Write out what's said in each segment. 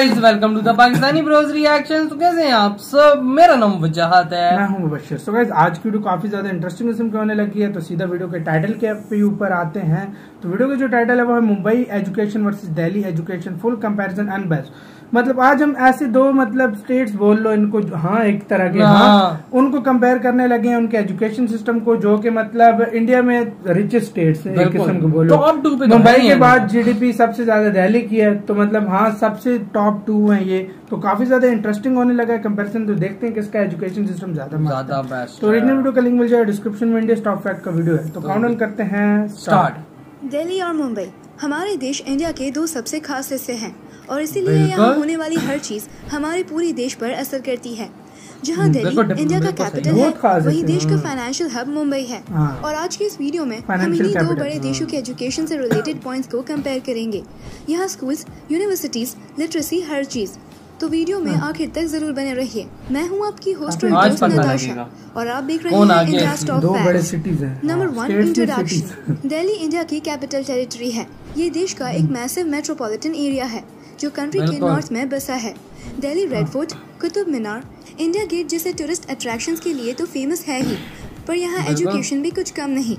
Guys welcome to the Pakistani bros reaction तो कैसे हैं आप सब? मेरा नाम वजाहत है। मैं हूँ मुबशर। सो गाइस आज की वीडियो काफ़ी ज़्यादा इंटरेस्टिंग किस्म की होने लगी है तो सीधा वीडियो के टाइटल के पे ऊपर आते हैं। तो वीडियो का जो टाइटल है, वो है Mumbai education versus Delhi education full comparison and best मतलब आज हम ऐसे दो मतलब स्टेट्स बोल लो इनको हाँ एक तरह के हाँ, हाँ। उनको कंपेयर करने लगे हैं उनके एजुकेशन सिस्टम को जो कि मतलब इंडिया में रिचेस्ट स्टेट्स है एक किस्म को बोलो। Top two पे तो मुंबई के। बाद जीडीपी सबसे ज़्यादा दिल्ली की है तो मतलब हाँ सबसे टॉप टू है ये तो काफ़ी ज़्यादा इंटरेस्टिंग होने लगा है कंपेरिजन तो देखते हैं किसका एजुकेशन सिस्टम ज़्यादा मस्त ज़्यादा बेस्ट तो ओरिजिनल वीडियो का लिंक मिल जाएगा डिस्क्रिप्शन में इंडिया स्टॉक फैक्ट का वीडियो है। तो काउंट डाउन करते हैं स्टार्ट दिल्ली और मुंबई हमारे देश इंडिया के दो सबसे खास हिस्से हैं। और इसीलिए यहाँ होने वाली हर चीज़ हमारे पूरे देश पर असर करती है। जहाँ हम्म, दिल्ली इंडिया का कैपिटल है वही देश का हाँ। फाइनेंशियल हब मुंबई है। हाँ। और आज के इस वीडियो में हम इन्हीं दो बड़े हाँ। देशों के एजुकेशन से रिलेटेड पॉइंट्स को कंपेयर करेंगे। यहाँ स्कूल्स यूनिवर्सिटीज लिटरेसी हर चीज़। तो वीडियो में आखिर तक ज़रूर बने रहिए। मैं हूँ आपकी होस्ट और हाँ। दोस्त नताशा और आप देख रहे हैं इंडिया टॉप हैं? नंबर हाँ, वन इंट्रोडक्शन दिल्ली इंडिया की कैपिटल टेरिटरी है। ये देश का एक मैसिव मेट्रोपॉलिटन एरिया है। जो कंट्री के नॉर्थ में बसा है। Delhi red fort Qutub Minar India gate जैसे टूरिस्ट अट्रैक्शंस के लिए तो फ़ेमस है ही पर यहाँ एजुकेशन भी कुछ कम नहीं।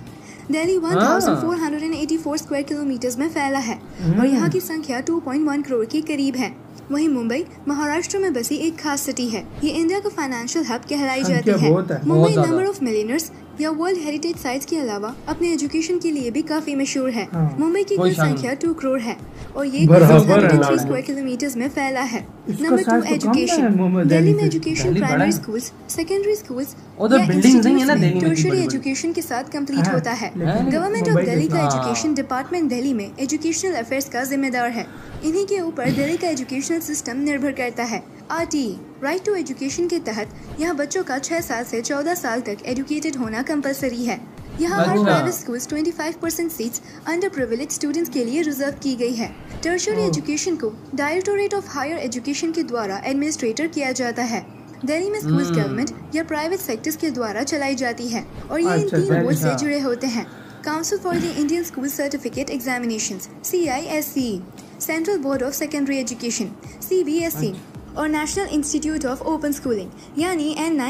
दिल्ली हाँ। 1484 स्क्वायर किलोमीटर्स में फैला है हम्म। और यहाँ की संख्या 2.1 करोड़ के करीब है। वहीं मुंबई महाराष्ट्र में बसी एक खास सिटी है। ये इंडिया का फाइनेंशियल हब कहलाई जाती है। है। मुंबई नंबर ऑफ़ मिलियनर्स या वर्ल्ड हेरिटेज साइट्स के अलावा अपने एजुकेशन के लिए भी काफ़ी मशहूर है। हाँ। मुंबई की कुल संख्या टू करोड़ है और ये स्क्वायर किलोमीटर में फैला है। इसका नंबर टू एजुकेशन दिल्ली में education primary. Schools secondary schools उधर buildings नहीं है ना दिल्ली में इतनी टर्शरी एजुकेशन के साथ कंप्लीट होता है। गवर्नमेंट ऑफ़ दिल्ली का। एजुकेशन डिपार्टमेंट दिल्ली में एजुकेशनल अफेयर्स का जिम्मेदार है। इन्हीं के ऊपर दिल्ली का एजुकेशनल सिस्टम निर्भर करता है। R T right to education के तहत यहाँ बच्चों का छह साल से 14 साल तक एजुकेटेड होना कंपलसरी है। यहाँ हर। Private schools 25 percent seats under privileged students के लिए रिज़र्व की गई है। टर्शरी एजुकेशन को डायरेक्टोरेट ऑफ़ हायर एजुकेशन के द्वारा एडमिनिस्ट्रेटर किया जाता है। दिल्ली में हम्म। गवर्नमेंट या प्राइवेट सेक्टर्स के द्वारा चलाई जाती है और ये इन अच्छा, तीन बोर्ड से अच्छा। जुड़े होते हैं। Council for the Indian school certificate examination C I S C central board of secondary education C B S C और national institute of open schooling यानी एन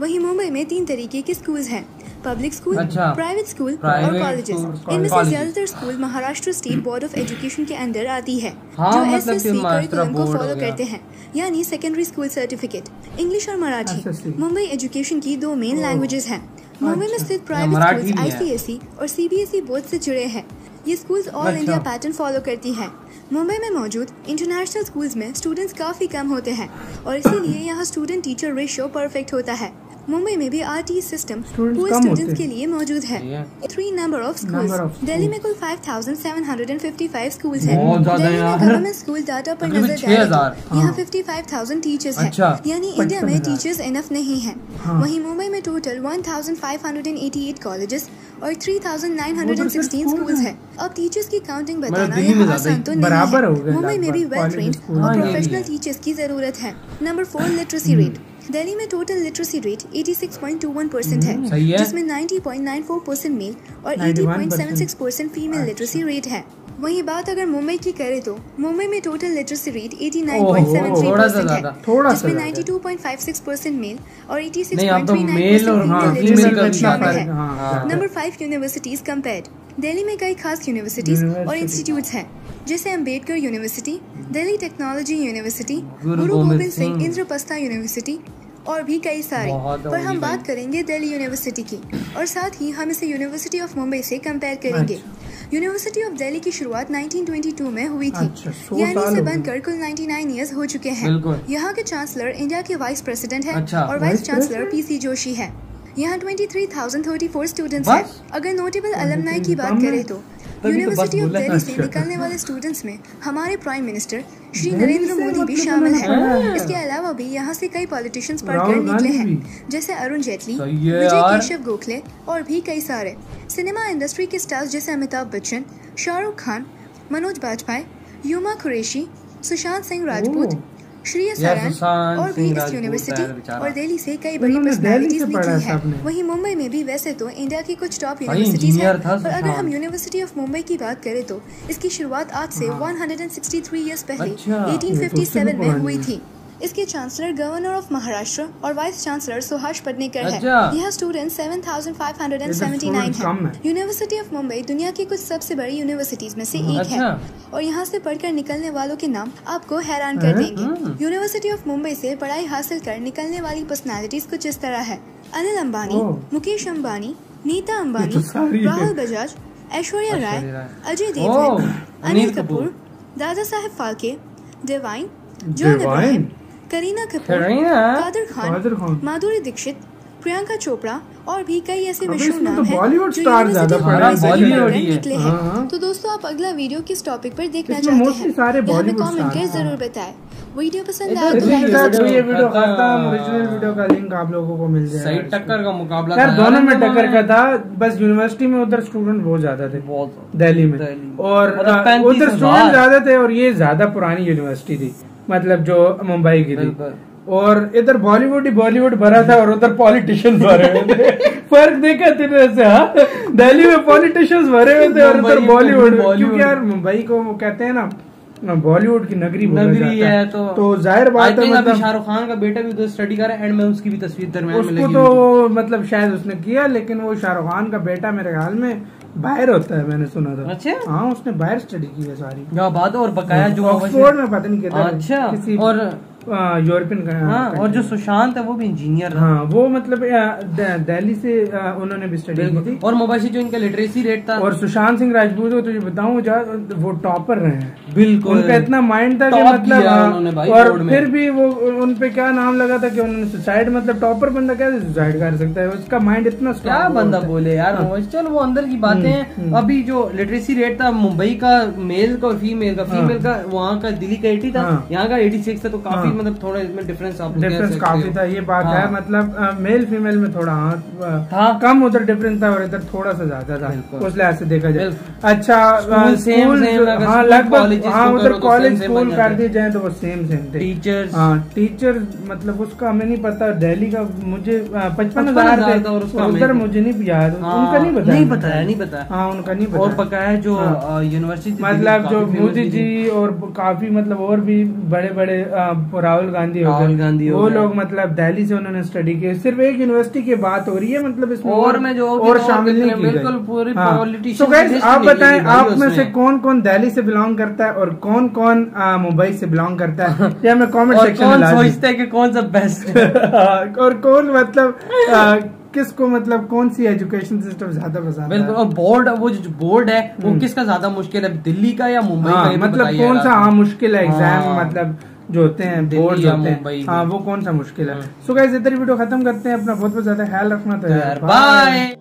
वहीं मुंबई में तीन तरीके के स्कूल्स हैं। पब्लिक स्कूल अच्छा। प्राइवेट स्कूल और कॉलेजेस इनमें से ज़्यादातर school Maharashtra state board of education के अंदर आती है हाँ, जो एसएससी कि महाराष्ट्र करिकुलम को फॉलो करते हैं यानी सेकेंडरी स्कूल सर्टिफिकेट इंग्लिश और मराठी मुंबई एजुकेशन की दो मेन। लैंग्वेजेस हैं मुंबई में अच्छा। स्थित प्राइवेट स्कूल। आईसीएसई और सीबीएसई बोर्ड से जुड़े हैं ये schools all. India pattern follow करती हैं मुंबई में मौजूद इंटरनेशनल स्कूल्स में स्टूडेंट्स काफ़ी कम होते हैं और इसीलिए यहाँ स्टूडेंट टीचर रेशियो परफेक्ट होता है मुंबई में भी आर टी सिस्टम कम स्टूडेंट्स के लिए मौजूद है। Three number of school Delhi में कुल 5,755 स्कूल्स हैं। दिल्ली में। गवर्नमेंट स्कूल डाटा पर नज़र 6,000 डालें तो यहाँ हाँ। 55,000 टीचर्स हैं। यानी इंडिया में टीचर्स इनफ नहीं है। हाँ। वहीं मुंबई में टोटल 1,588 कॉलेजेस और 3,916 स्कूल स्कूल्स हैं। हैं। अब टीचर्स की काउंटिंग मतलब बताना यहाँ आसान तो नहीं है। मुंबई में भी वेल हाँ, और प्रोफेशनल टीचर्स की ज़रूरत है। Number four literacy rate Delhi में टोटल लिटरेसी रेट 86.21 परसेंट है सही है। जिसमें 90.94 परसेंट मेल और 80.76 परसेंट फीमेल। लिटरेसी रेट है वहीं बात अगर मुंबई की करें तो मुंबई में टोटल लिटरेसी रेट ओहो, 89.73 थोड़ा परसेंट है जिसमें 92.56 परसेंट मेल और नहीं अब तो 86.39 मेल और हाँ हाँ, फीमेल फ़र्क फ़र्क है। Number five universities compared Delhi में कई खास यूनिवर्सिटीज और इंस्टीट्यूट इंस्टीट्यूट्स हैं जैसे Ambedkar university Delhi technology university Guru Gobind Singh. Indraprastha university और भी कई सारे। पर हम बात करेंगे दिल्ली यूनिवर्सिटी की और साथ ही हम इसे यूनिवर्सिटी ऑफ़ मुंबई से कंपेयर करेंगे। यूनिवर्सिटी ऑफ़ दिल्ली की शुरुआत 1922 में हुई थी। अच्छा, यानी इसे बनकर कुल 99 इयर्स हो चुके हैं। यहाँ के चांसलर इंडिया के वाइस प्रेसिडेंट है अच्छा, और वाइस चांसलर? पीसी जोशी है। यहाँ 23,034 स्टूडेंट्स हैं। अगर नोटेबल अलमनाई की बात करें तो तो यूनिवर्सिटी ऑफ़ दिल्ली से। निकलने वाले स्टूडेंट्स में हमारे प्राइम मिनिस्टर श्री नरेंद्र मोदी भी मतलब शामिल हैं। इसके अलावा भी यहाँ से कई पॉलिटिशियंस पढ़कर निकले हैं जैसे अरुण जेटली विजय केशव गोखले और भी कई सारे। सिनेमा इंडस्ट्री के स्टार्स जैसे अमिताभ बच्चन शाहरुख खान मनोज बाजपेयी युमा कुरैशी सुशांत सिंह राजपूत श्रेय सरन और भी इस यूनिवर्सिटी और दिल्ली से कई बड़ी पर्सनैलिटीज की है वहीं मुंबई में भी वैसे तो इंडिया की कुछ टॉप यूनिवर्सिटीज हैं और अगर हम यूनिवर्सिटी ऑफ़ मुंबई की बात करें तो इसकी शुरुआत आज से 163 इयर्स पहले अच्छा, ये तो 1857 में हुई थी। इसके चांसलर गवर्नर ऑफ़ महाराष्ट्र और वाइस चांसलर सुहास पटनेकर है। यह स्टूडेंट 7579 students कम है है। यूनिवर्सिटी ऑफ़ मुंबई दुनिया की कुछ सबसे बड़ी यूनिवर्सिटीज में से एक है अच्छा। और यहाँ से पढ़कर निकलने वालों के नाम आपको हैरान कर देंगे यूनिवर्सिटी ऑफ़ मुंबई से पढ़ाई हासिल कर निकलने वाली पर्सनैलिटीज कुछ इस तरह है अनिल अम्बानी मुकेश अम्बानी नीता है। राहुल बजाज ऐश्वर्या राय अजय देवगन अनिल कपूर। दादा साहेब फाल्के डिवाइन जॉन? इब्राहिम करीना कपूर कादर खान खान। माधुरी दीक्षित प्रियंका चोपड़ा और भी कई ऐसे मशहूर नाम तो हैं जो से है। ही है। निकले हाँ, हाँ। हैं। तो दोस्तों आप अगला वीडियो किस टॉपिक पर देखना चाहते हैं? हमें कमेंट कर ज़रूर बताएँ। वीडियो पसंद आए तो वीडियो ये वीडियो खत्म। ओरिजिनल वीडियो का लिंक आप लोगों को मिल जाएगा सही टक्कर का मुकाबला यार था। दोनों में टक्कर का था बस यूनिवर्सिटी में उधर स्टूडेंट बहुत ज़्यादा थे। बहुत दिल्ली में। और मतलब 35,000 उधर स्टूडेंट ज़्यादा थे और ये ज़्यादा पुरानी यूनिवर्सिटी थी। मतलब जो मुंबई की थी। और इधर बॉलीवुड ही बॉलीवुड भरा था और उधर पॉलिटिशियंस भरे हुए थे। फ़र्क देखा तेरे से हाँ? दिल्ली में पॉलिटिशियंस भरे हुए थे और उधर बॉलीवुड। क्योंकि यार मुंबई को वो कहते हैं ना बॉलीवुड की नगरी बोला नगरी है। तो तो ज़ाहिर बात है मतलब शाहरुख खान का बेटा भी तो स्टडी कर रहा है एंड में उसकी भी तस्वीर दरमियान उसको तो मतलब शायद उसने किया लेकिन वो शाहरुख खान का बेटा मेरे ख्याल में बाहर होता है मैंने सुना था। अच्छा? हाँ उसने बाहर स्टडी की है सारी। क्या बात और बकाया जो ऑक्सफोर्ड में पता नहीं किया अच्छा और यूरोपियन का हाँ और जो सुशांत है वो भी इंजीनियर हाँ। वो मतलब दिल्ली से उन्होंने भी स्टडी की थी। और मुबाशी जो इनका लिटरेसी रेट था। और सुशांत सिंह राजपूत को तुझे बताऊँ जा वो टॉपर रहे हैं। बिल्कुल। उनका इतना माइंड था कि मतलब हाँ, और फिर भी वो उनपे क्या नाम लगा था कि उन्होंने सुसाइड मतलब टॉपर बंदा कैसे सुसाइड कर सकता है? उसका माइंड इतना क्या बंदा बोले यार हाँ। चलो वो अंदर की बातें हैं। हम्म। अभी जो लिटरेसी रेट था मुंबई का मेल का और फीमेल का फीमेल का वहाँ का दिल्ली का एटी था हाँ। यहाँ का 86 था तो काफ़ी हाँ। मतलब थोड़ा इसमें डिफरेंस आप डिफरेंस काफ़ी था ये बात हाँ। है। मतलब मेल फीमेल में थोड़ा हाँ था। कम उधर डिफरेंस था और इधर थोड़ा सा ज़्यादा था उस लिहाज से देखा जाए। अच्छा स्कूल जो- हाँ लगभग हाँ उधर कॉलेज स्कूल कर दिए जाए तो वो सेम सेम थे टीचर्स हाँ टीचर मतलब उसका हमें नहीं पता दिल्ली का मुझे पचपन हज़ार और उधर मुझे नहीं याद हाँ, उनका नहीं बताया नहीं बताया नहीं बताया हाँ। उनका नहीं और बताया बकाया जो हाँ। यूनिवर्सिटी मतलब जो मोदी जी और काफ़ी मतलब और भी बड़े बड़े राहुल गांधी राहुल गांधी वो लोग मतलब दिल्ली से उन्होंने स्टडी की सिर्फ़ एक यूनिवर्सिटी की बात हो रही है मतलब इसमें और में जो और तो शामिल नहीं की बिल्कुल पूरी हाँ। की आप बताएँ आप में से कौन कौन दिल्ली से बिलोंग करता है और कौन कौन मुंबई से बिलोंग करता है? ये हमें कमेंट सेक्शन में लाजमी- है कि कौन सा बेस्ट और कौन मतलब किसको मतलब कौन सी एजुकेशन सिस्टम ज़्यादा पसंद है? बिल्कुल और बोर्ड वो जो बोर्ड है वो किसका ज़्यादा मुश्किल है? दिल्ली का या मुंबई का? हाँ, ये भी मतलब कौन सा हाँ मुश्किल है एग्ज़ाम हाँ। मतलब जो होते हैं बोर्ड जो होते हैं। हाँ वो कौन सा मुश्किल है? हाँ। सो गाइस इधर वीडियो खत्म करते हैं अपना बहुत बहुत ज़्यादा ख्याल रखना था बाय।